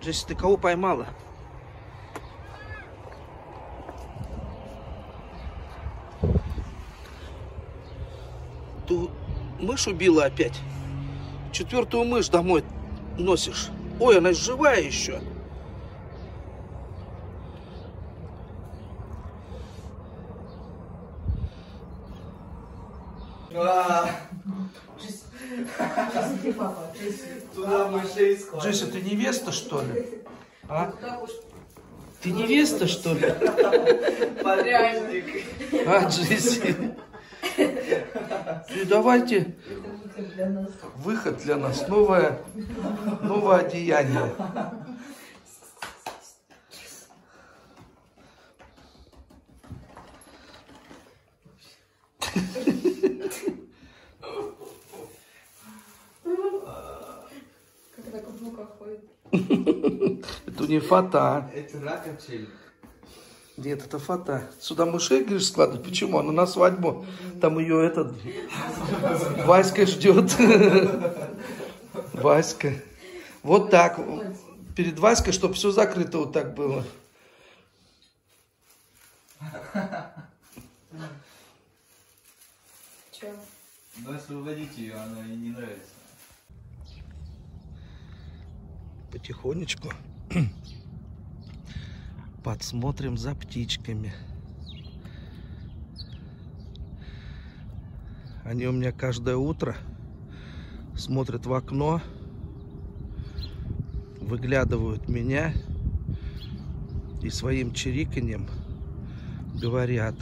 Джесси, ты кого поймала? Ты мышь убила опять? Четвертую мышь домой носишь. Ой, она живая еще. Джесси, папа, Джесси. Туда мышей складывают. Джесси, ты невеста, что ли? А? Ты невеста, что ли? Подряжник. А, Джесси? Ну, давайте выход для нас. Новое, новое одеяние. Как это каблуках ходит. Это не фата. Это ракочель. Нет, это фата. Сюда мышей, говоришь, складывать? Почему? Она на свадьбу. Там ее этот... Васька ждет. Васька. Вот так. Перед Васькой, чтобы все закрыто вот так было. Че? Но освободить ее, она ей не нравится. Потихонечку подсмотрим за птичками. Они у меня каждое утро смотрят в окно, выглядывают меня и своим чириканьем говорят,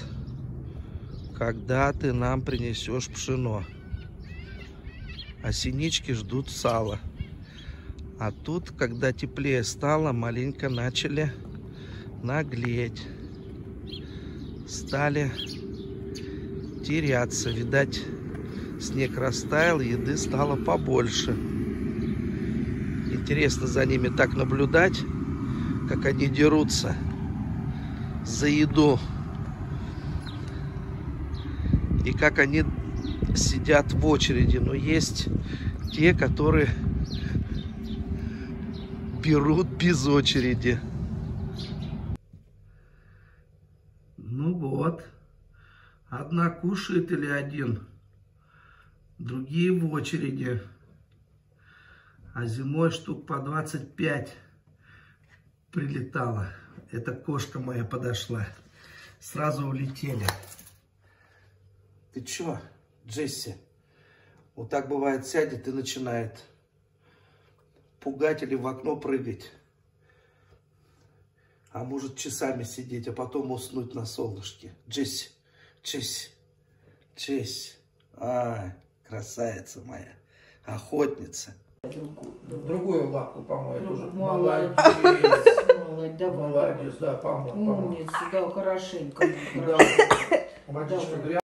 когда ты нам принесешь пшено. А синички ждут сала. А тут, когда теплее стало, маленько начали наглеть. Стали теряться. Видать, снег растаял, еды стало побольше. Интересно за ними так наблюдать, как они дерутся за еду. И как они сидят в очереди. Но есть те, которые берут без очереди. Ну вот. Одна кушает или один. Другие в очереди. А зимой штук по 25 прилетала. Эта кошка моя подошла. Сразу улетели. Ты чё, Джесси? Вот так бывает, сядет и начинает пугать или в окно прыгать. А может часами сидеть, а потом уснуть на солнышке. Джесси, Джесси, Джесси. А, красавица моя, охотница. Другую лапку помой Ну, молодец. Молодец. Молодец, давай. Молодец, да, помой. Умница, да, хорошенько. Да. Водичка грязная.